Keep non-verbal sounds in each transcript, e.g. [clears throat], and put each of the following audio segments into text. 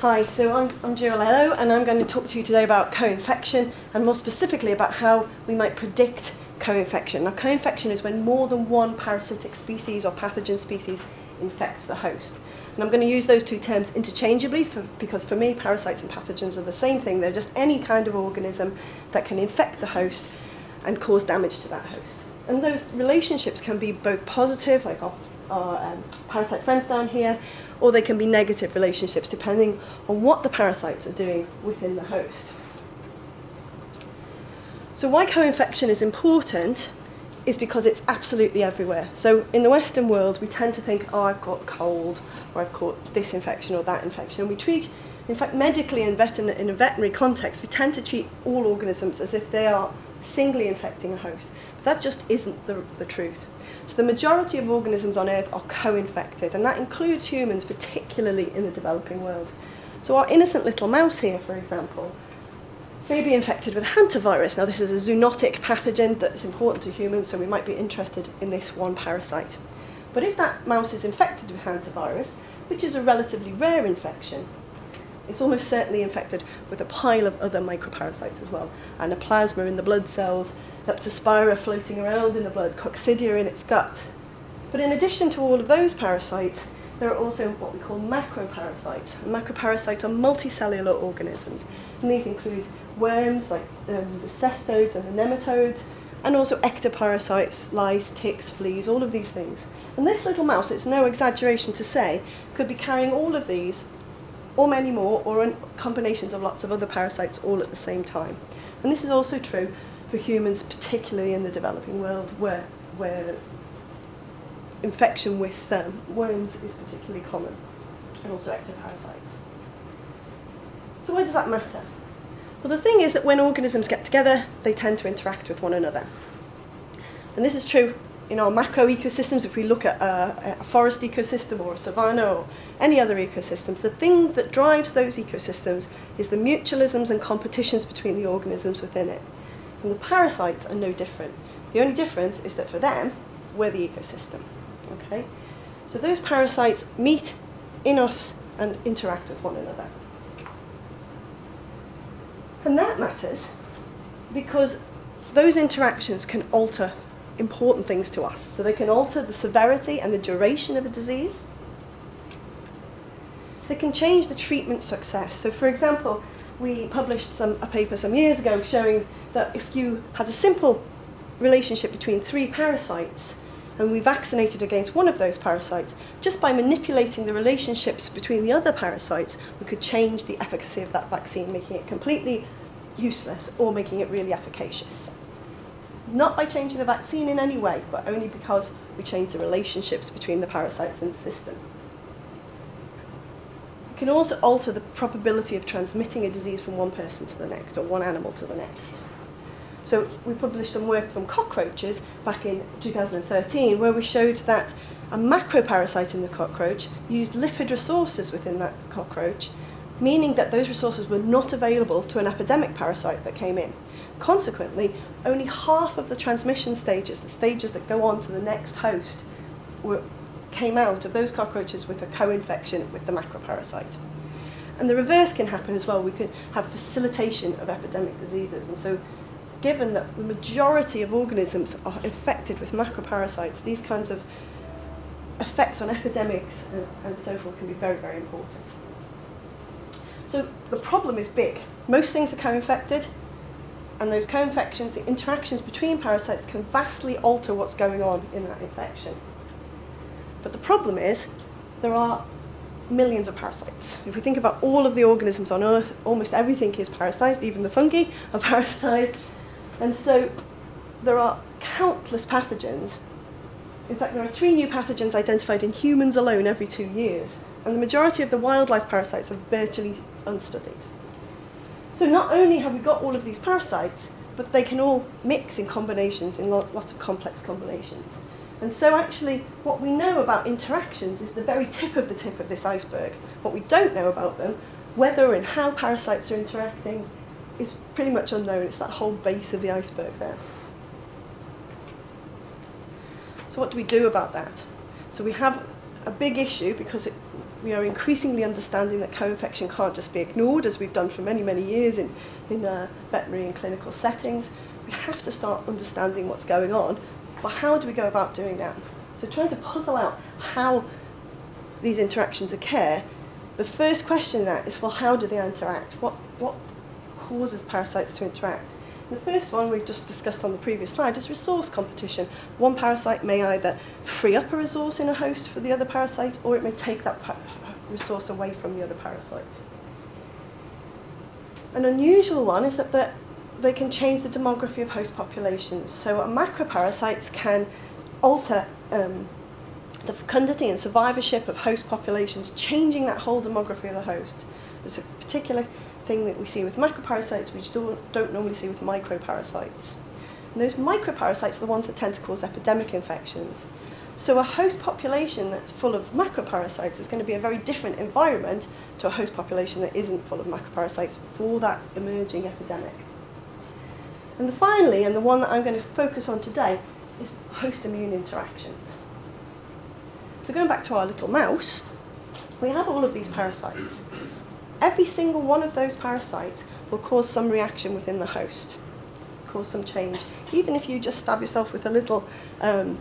Hi, so I'm, I'm Jo Lello and I'm going to talk to you today about co-infection and more specifically about how we might predict co-infection. Now co-infection is when more than one parasitic species or pathogen species infects the host. And I'm going to use those two terms interchangeably for, because for me parasites and pathogens are the same thing. They're just any kind of organism that can infect the host and cause damage to that host. And those relationships can be both positive, like our, our um, parasite friends down here, or they can be negative relationships depending on what the parasites are doing within the host. So why co-infection is important is because it's absolutely everywhere. So in the Western world, we tend to think, oh, I've got cold, or I've caught this infection or that infection. And we treat, in fact, medically and in a veterinary context, we tend to treat all organisms as if they are singly infecting a host. That just isn't the, the truth. So the majority of organisms on Earth are co-infected, and that includes humans, particularly in the developing world. So our innocent little mouse here, for example, may be infected with hantavirus. Now this is a zoonotic pathogen that's important to humans, so we might be interested in this one parasite. But if that mouse is infected with hantavirus, which is a relatively rare infection, it's almost certainly infected with a pile of other microparasites as well. Anaplasma in the blood cells, Leptospira floating around in the blood, coccidia in its gut. But in addition to all of those parasites, there are also what we call macroparasites. And macroparasites are multicellular organisms, and these include worms like um, the cestodes and the nematodes, and also ectoparasites, lice, ticks, fleas, all of these things. And this little mouse, it's no exaggeration to say, could be carrying all of these, or many more, or combinations of lots of other parasites all at the same time. And this is also true for humans, particularly in the developing world, where, where infection with um, worms is particularly common, and also ectoparasites. So why does that matter? Well, the thing is that when organisms get together, they tend to interact with one another. And this is true in our macro ecosystems. If we look at a, a forest ecosystem or a savanna or any other ecosystems, the thing that drives those ecosystems is the mutualisms and competitions between the organisms within it. And the parasites are no different. The only difference is that for them, we're the ecosystem. Okay? So those parasites meet in us and interact with one another. And that matters because those interactions can alter important things to us. So they can alter the severity and the duration of a disease. They can change the treatment success. So for example, we published some, a paper some years ago showing that if you had a simple relationship between three parasites and we vaccinated against one of those parasites, just by manipulating the relationships between the other parasites, we could change the efficacy of that vaccine, making it completely useless or making it really efficacious. Not by changing the vaccine in any way, but only because we change the relationships between the parasites in the system We can also alter the probability of transmitting a disease from one person to the next or one animal to the next. So we published some work from cockroaches back in 2013 where we showed that a macroparasite in the cockroach used lipid resources within that cockroach, meaning that those resources were not available to an epidemic parasite that came in. Consequently, only half of the transmission stages, the stages that go on to the next host, were came out of those cockroaches with a co-infection with the macroparasite. And the reverse can happen as well. We could have facilitation of epidemic diseases. And so given that the majority of organisms are infected with macroparasites, these kinds of effects on epidemics and, and so forth can be very, very important. So the problem is big. Most things are co-infected, and those co-infections, the interactions between parasites can vastly alter what's going on in that infection. But the problem is there are millions of parasites. If we think about all of the organisms on Earth, almost everything is parasitized, even the fungi are [laughs] parasitized. And so there are countless pathogens. In fact, there are three new pathogens identified in humans alone every two years. And the majority of the wildlife parasites are virtually unstudied. So not only have we got all of these parasites, but they can all mix in combinations, in lots of complex combinations. And so actually what we know about interactions is the very tip of the tip of this iceberg. What we don't know about them, whether and how parasites are interacting, is pretty much unknown. It's that whole base of the iceberg there. So what do we do about that? So we have a big issue because it, we are increasingly understanding that co-infection can't just be ignored, as we've done for many, many years in, in uh, veterinary and clinical settings. We have to start understanding what's going on, but how do we go about doing that? So trying to puzzle out how these interactions occur, the first question that is, well, how do they interact? What, what causes parasites to interact? The first one we've just discussed on the previous slide is resource competition. One parasite may either free up a resource in a host for the other parasite, or it may take that resource away from the other parasite. An unusual one is that the, they can change the demography of host populations. So macroparasites can alter um, the fecundity and survivorship of host populations, changing that whole demography of the host. There's a particular thing that we see with macroparasites which don't, don't normally see with microparasites. And those microparasites are the ones that tend to cause epidemic infections. So a host population that's full of macroparasites is going to be a very different environment to a host population that isn't full of macroparasites for that emerging epidemic. And finally, and the one that I'm going to focus on today, is host immune interactions. So going back to our little mouse, we have all of these parasites. Every single one of those parasites will cause some reaction within the host, cause some change. Even if you just stab yourself with a little, um,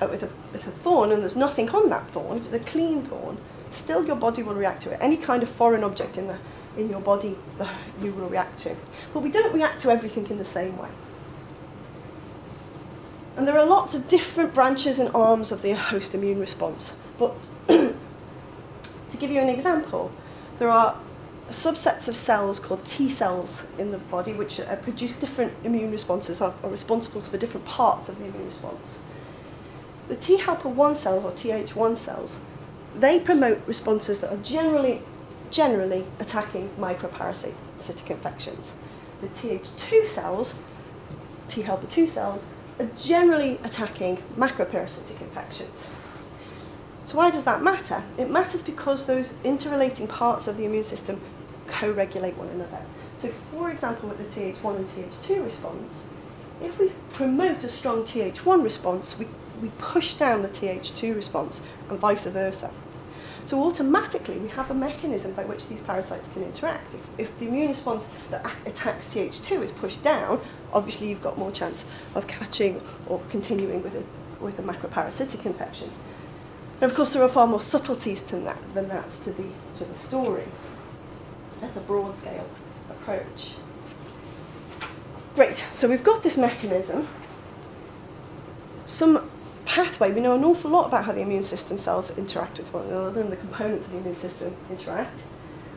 uh, with, a, with a thorn and there's nothing on that thorn, if it's a clean thorn, still your body will react to it. Any kind of foreign object in, the, in your body, you will react to. But we don't react to everything in the same way. And there are lots of different branches and arms of the host immune response. But [clears throat] to give you an example, there are subsets of cells called T cells in the body which uh, produce different immune responses, are, are responsible for different parts of the immune response. The T helper 1 cells, or Th1 cells, they promote responses that are generally, generally attacking microparasitic infections. The Th2 cells, T helper 2 cells, are generally attacking macroparasitic infections. So why does that matter? It matters because those interrelating parts of the immune system co-regulate one another. So for example, with the Th1 and Th2 response, if we promote a strong Th1 response, we, we push down the Th2 response and vice versa. So automatically we have a mechanism by which these parasites can interact. If, if the immune response that attacks Th2 is pushed down, obviously you've got more chance of catching or continuing with a, with a macroparasitic infection. And of course there are far more subtleties to that than that to the, to the story. That's a broad scale approach. Great, so we've got this mechanism, some pathway, we know an awful lot about how the immune system cells interact with one another and the components of the immune system interact.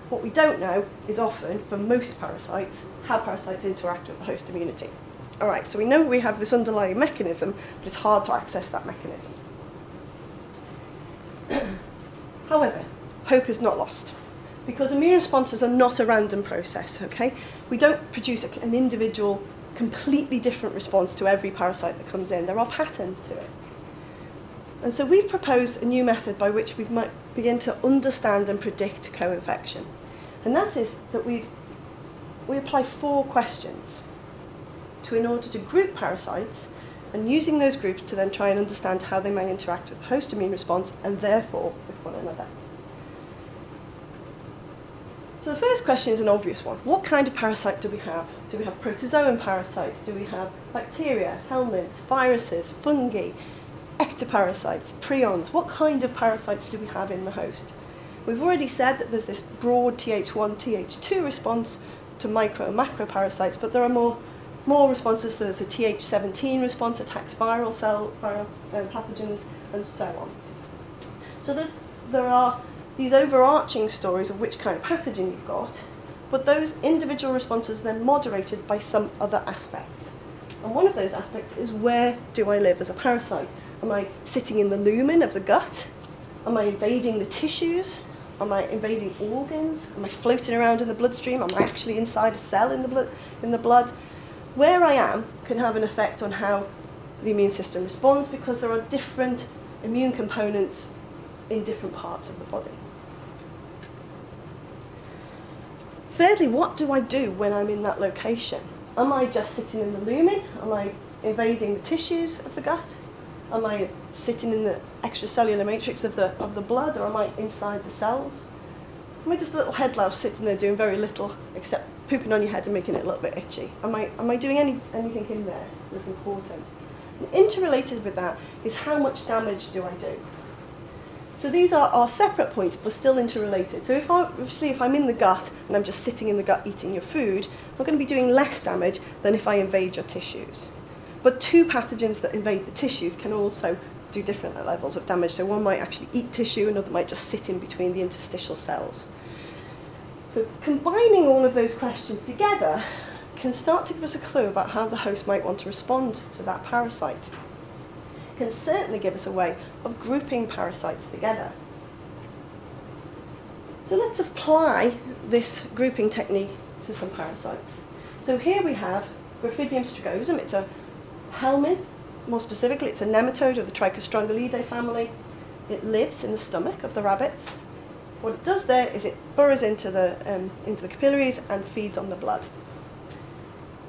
What we don't know is often, for most parasites, how parasites interact with the host immunity. All right, so we know we have this underlying mechanism, but it's hard to access that mechanism. [clears throat] However, hope is not lost because immune responses are not a random process, okay? We don't produce an individual, completely different response to every parasite that comes in. There are patterns to it. And so we've proposed a new method by which we might begin to understand and predict co-infection. And that is that we we apply four questions to in order to group parasites and using those groups to then try and understand how they may interact with the host immune response and therefore with one another. So the first question is an obvious one. What kind of parasite do we have? Do we have protozoan parasites? Do we have bacteria, helminths, viruses, fungi, ectoparasites, prions? What kind of parasites do we have in the host? We've already said that there's this broad Th1, Th2 response to micro and macro parasites, but there are more, more responses. There's a Th17 response, attacks viral cell viral, uh, pathogens, and so on. So there's, there are these overarching stories of which kind of pathogen you've got, but those individual responses then moderated by some other aspects. And one of those aspects is where do I live as a parasite? Am I sitting in the lumen of the gut? Am I invading the tissues? Am I invading organs? Am I floating around in the bloodstream? Am I actually inside a cell in the, blood, in the blood? Where I am can have an effect on how the immune system responds because there are different immune components in different parts of the body. Thirdly, what do I do when I'm in that location? Am I just sitting in the lumen? Am I invading the tissues of the gut? Am I sitting in the extracellular matrix of the, of the blood or am I inside the cells? Am I just a little head louse sitting there doing very little except pooping on your head and making it a little bit itchy? Am I, am I doing any, anything in there that's important? And interrelated with that is how much damage do I do? So these are, are separate points but still interrelated. So if I, obviously if I'm in the gut and I'm just sitting in the gut eating your food, I'm going to be doing less damage than if I invade your tissues. But two pathogens that invade the tissues can also do different levels of damage. So one might actually eat tissue, another might just sit in between the interstitial cells. So combining all of those questions together can start to give us a clue about how the host might want to respond to that parasite can certainly give us a way of grouping parasites together. So let's apply this grouping technique to some parasites. So here we have Graphidium strigosum. It's a helminth. More specifically, it's a nematode of the Trichostrongylidae family. It lives in the stomach of the rabbits. What it does there is it burrows into the, um, into the capillaries and feeds on the blood.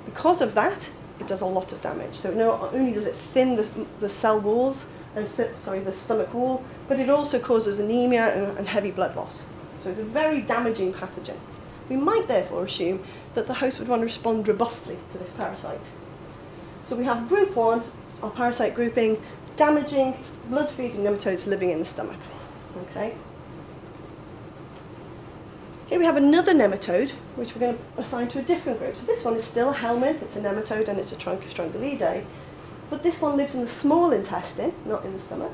Because of that, it does a lot of damage. So not only does it thin the, the cell walls, and sorry, the stomach wall, but it also causes anemia and, and heavy blood loss. So it's a very damaging pathogen. We might therefore assume that the host would want to respond robustly to this parasite. So we have group one, our parasite grouping, damaging blood-feeding nematodes living in the stomach. Okay. Here we have another nematode, which we're going to assign to a different group. So this one is still a helminth, it's a nematode and it's a Trichostrongylidae. But this one lives in the small intestine, not in the stomach.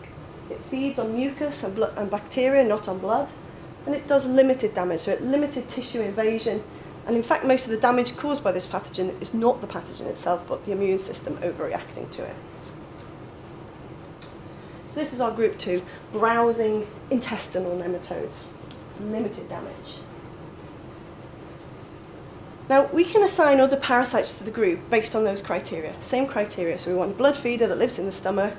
It feeds on mucus and, and bacteria, not on blood. And it does limited damage, so it limited tissue invasion. And in fact, most of the damage caused by this pathogen is not the pathogen itself, but the immune system overreacting to it. So this is our group two, browsing intestinal nematodes, limited damage. Now, we can assign other parasites to the group based on those criteria, same criteria. So we want a blood feeder that lives in the stomach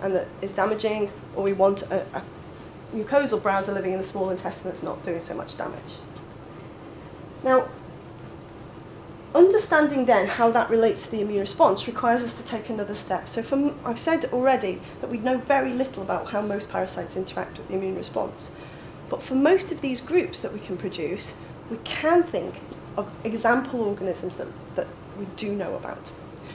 and that is damaging, or we want a, a mucosal browser living in the small intestine that's not doing so much damage. Now, understanding then how that relates to the immune response requires us to take another step. So from, I've said already that we know very little about how most parasites interact with the immune response. But for most of these groups that we can produce, we can think example organisms that, that we do know about.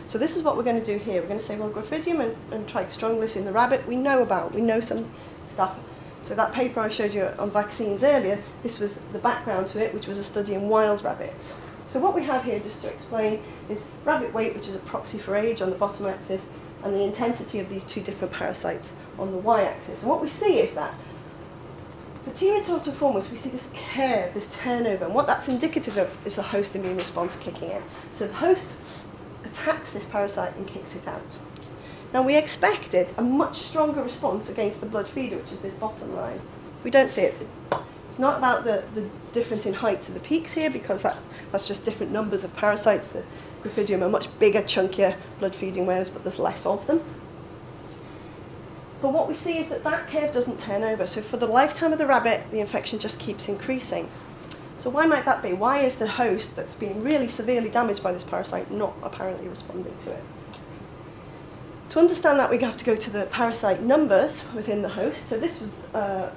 So this is what we're going to do here. We're going to say, well, Graphidium and, and Trichostrongylus in the rabbit, we know about. We know some stuff. So that paper I showed you on vaccines earlier, this was the background to it, which was a study in wild rabbits. So what we have here, just to explain, is rabbit weight, which is a proxy for age on the bottom axis, and the intensity of these two different parasites on the y-axis. And what we see is that for T. retortiformis, we see this curve, this turnover, and what that's indicative of is the host immune response kicking in. So the host attacks this parasite and kicks it out. Now we expected a much stronger response against the blood feeder, which is this bottom line. We don't see it. It's not about the, the difference in heights of the peaks here, because that, that's just different numbers of parasites. The Graphidium are much bigger, chunkier blood-feeding worms, but there's less of them. But what we see is that that curve doesn't turn over. So for the lifetime of the rabbit, the infection just keeps increasing. So why might that be? Why is the host that's being really severely damaged by this parasite not apparently responding to it? To understand that, we have to go to the parasite numbers within the host. So this was uh,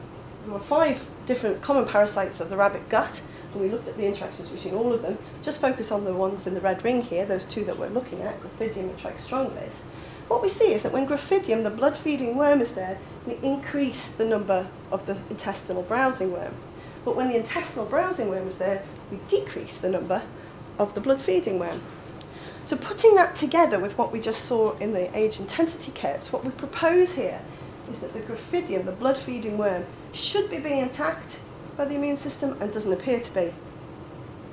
there were five different common parasites of the rabbit gut, and we looked at the interactions between all of them. Just focus on the ones in the red ring here, those two that we're looking at, Graphidium and. What we see is that when Graphidium, the blood-feeding worm, is there, we increase the number of the intestinal browsing worm. But when the intestinal browsing worm is there, we decrease the number of the blood-feeding worm. So putting that together with what we just saw in the age intensity curves, what we propose here is that the Graphidium, the blood-feeding worm, should be being attacked by the immune system and doesn't appear to be.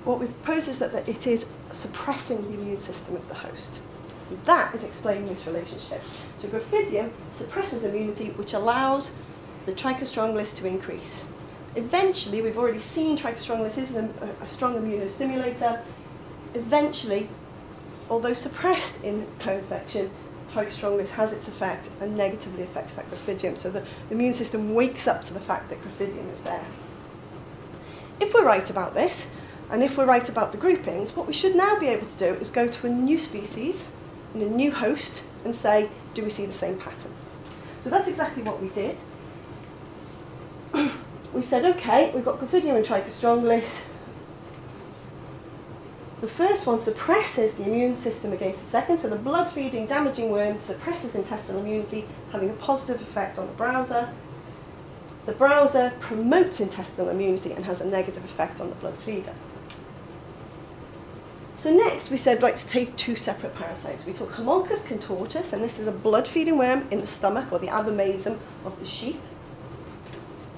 What we propose is that, that it is suppressing the immune system of the host. That is explaining this relationship. So Graphidium suppresses immunity, which allows the Trichostrongylus to increase. Eventually, we've already seen Trichostrongylus is a, a strong immunostimulator. Eventually, although suppressed in co-infection, Trichostrongylus has its effect and negatively affects that Graphidium. So the immune system wakes up to the fact that Graphidium is there. If we're right about this, and if we're right about the groupings, what we should now be able to do is go to a new species, a new host and say, do we see the same pattern? So that's exactly what we did. [clears throat] we said, okay, we've got Graphidium and Trichostrongylus. The first one suppresses the immune system against the second, so the blood-feeding damaging worm suppresses intestinal immunity, having a positive effect on the browser. The browser promotes intestinal immunity and has a negative effect on the blood feeder. So next we said, right, to take two separate parasites. We took Haemonchus contortus, and this is a blood-feeding worm in the stomach, or the abomasum of the sheep.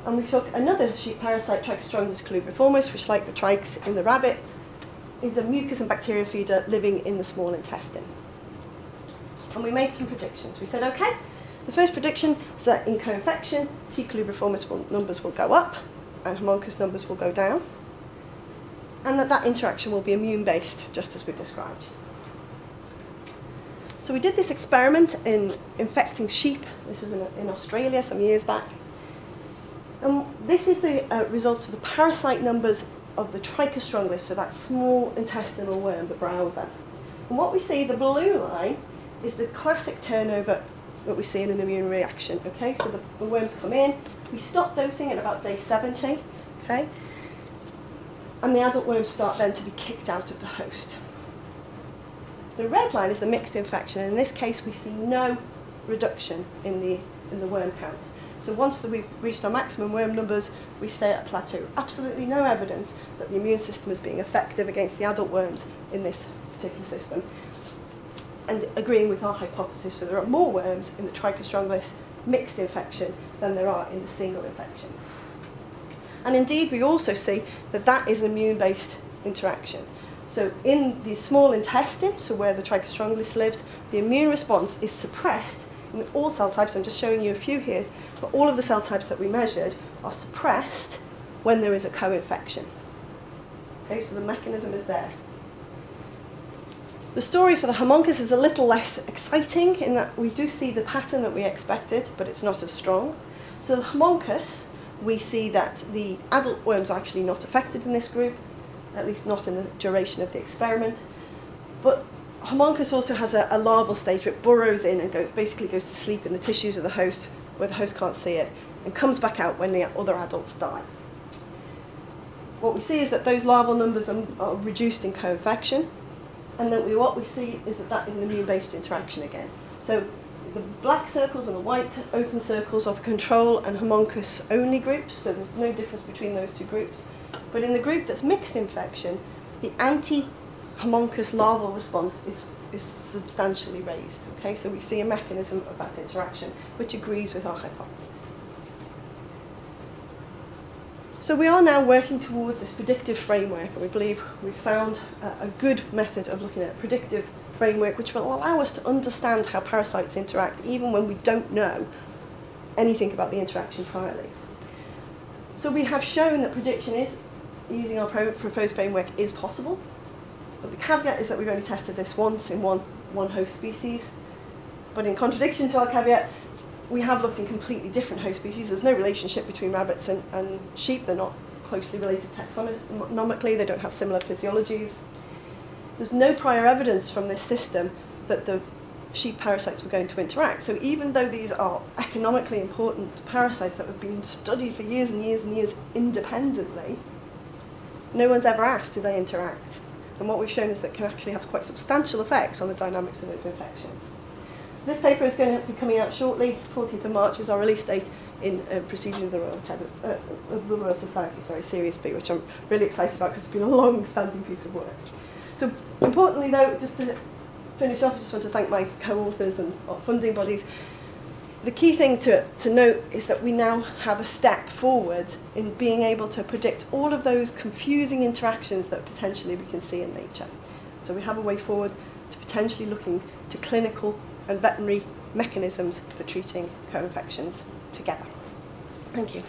And we took another sheep parasite, Trichostrongylus colubriformis, which like the trikes in the rabbits, is a mucus and bacteria feeder living in the small intestine. And we made some predictions. We said, okay, the first prediction is that in co-infection, T. colubriformis will, numbers will go up and Haemonchus numbers will go down and that that interaction will be immune-based, just as we described. So we did this experiment in infecting sheep. This was in, in Australia some years back. And this is the uh, results of the parasite numbers of the Trichostrongylus, so that small intestinal worm, the browser. And what we see, the blue line, is the classic turnover that we see in an immune reaction. Okay, so the, the worms come in, we stop dosing at about day 70. Okay, and the adult worms start then to be kicked out of the host. The red line is the mixed infection. In this case, we see no reduction in the, in the worm counts. So once the, we've reached our maximum worm numbers, we stay at a plateau. Absolutely no evidence that the immune system is being effective against the adult worms in this particular system. And agreeing with our hypothesis, so there are more worms in the Trichostrongylus mixed infection than there are in the single infection. And indeed, we also see that that is an immune-based interaction. So in the small intestine, so where the Trichostrongylus lives, the immune response is suppressed in all cell types. I'm just showing you a few here, but all of the cell types that we measured are suppressed when there is a co-infection. Okay, so the mechanism is there. The story for the Haemonchus is a little less exciting in that we do see the pattern that we expected, but it's not as strong. So the Haemonchus we see that the adult worms are actually not affected in this group, at least not in the duration of the experiment. But Haemonchus also has a, a larval stage where it burrows in and go, basically goes to sleep in the tissues of the host where the host can't see it and comes back out when the other adults die. What we see is that those larval numbers are, are reduced in co-infection and that we, what we see is that that is an immune-based interaction again. So the black circles and the white open circles are the control and Haemonchus only groups, so there's no difference between those two groups. But in the group that's mixed infection, the anti-Haemonchus larval response is, is substantially raised. Okay, so we see a mechanism of that interaction which agrees with our hypothesis. So we are now working towards this predictive framework, and we believe we've found a good method of looking at predictive framework which will allow us to understand how parasites interact even when we don't know anything about the interaction priorly. So we have shown that prediction is, using our proposed framework, is possible. But the caveat is that we've only tested this once in one, one host species. But in contradiction to our caveat, we have looked in completely different host species. There's no relationship between rabbits and, and sheep. They're not closely related taxonomically. They don't have similar physiologies. There's no prior evidence from this system that the sheep parasites were going to interact. So even though these are economically important parasites that have been studied for years and years and years independently, no one's ever asked do they interact. And what we've shown is that can actually have quite substantial effects on the dynamics of those infections. So this paper is going to be coming out shortly. 14th of March is our release date in uh, Proceedings of the Royal, Academy, uh, of the Royal Society, sorry, Series B, which I'm really excited about because it's been a long-standing piece of work. So importantly though, just to finish off, I just want to thank my co-authors and funding bodies. The key thing to, to note is that we now have a step forward in being able to predict all of those confusing interactions that potentially we can see in nature. So we have a way forward to potentially looking to clinical and veterinary mechanisms for treating co-infections together. Thank you.